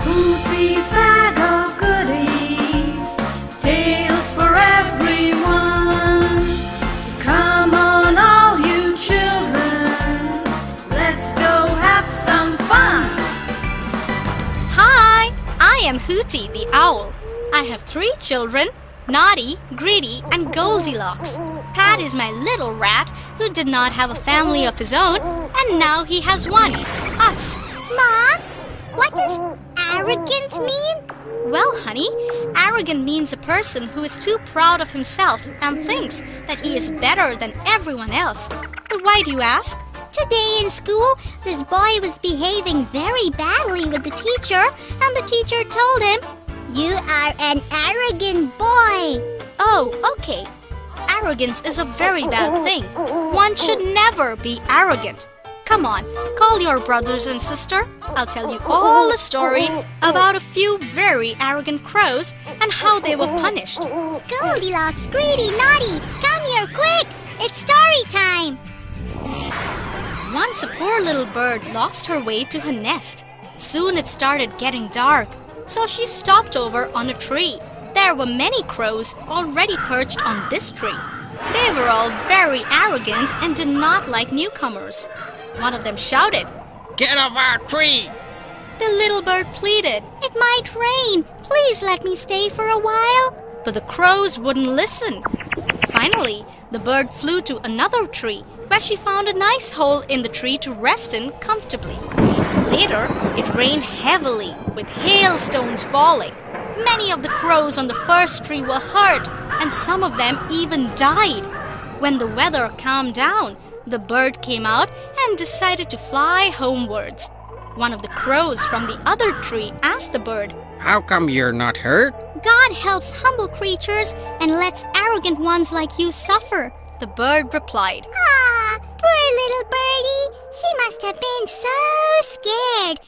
Hootie's bag of goodies, tales for everyone. So come on, all you children, let's go have some fun. Hi, I am Hootie the owl. I have three children Naughty, Greedy, and Goldilocks. Pat is my little rat who did not have a family of his own, and now he has one us. Mom, what does arrogant mean? Well, honey, arrogant means a person who is too proud of himself and thinks that he is better than everyone else. But why do you ask? Today in school, this boy was behaving very badly with the teacher, and the teacher told him, You are an arrogant boy. Oh, okay. Arrogance is a very bad thing. One should never be arrogant. Come on, call your brothers and sister. I'll tell you all a story about a few very arrogant crows and how they were punished. Goldilocks, greedy, naughty, come here quick! It's story time! Once a poor little bird lost her way to her nest. Soon it started getting dark, so she stopped over on a tree. There were many crows already perched on this tree. They were all very arrogant and did not like newcomers. One of them shouted, Get off our tree! The little bird pleaded, It might rain. Please let me stay for a while. but the crows wouldn't listen. Finally, the bird flew to another tree where she found a nice hole in the tree to rest in comfortably. Later, it rained heavily with hailstones falling. Many of the crows on the first tree were hurt, and some of them even died. When the weather calmed down, the bird came out and decided to fly homewards. One of the crows from the other tree asked the bird, How come you're not hurt? God helps humble creatures and lets arrogant ones like you suffer. The bird replied, Ah, poor little birdie. She must have been so scared.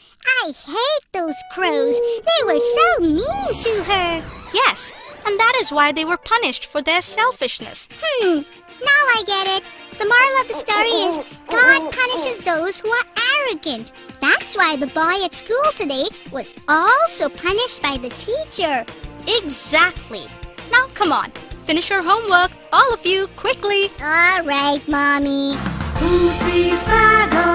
I hate those crows. They were so mean to her. Yes, and that is why they were punished for their selfishness. Hmm, now I get story is God punishes those who are arrogant. That's why the boy at school today was also punished by the teacher. Exactly. Now come on, finish your homework, all of you, quickly. All right, Mommy. Hootie's bag of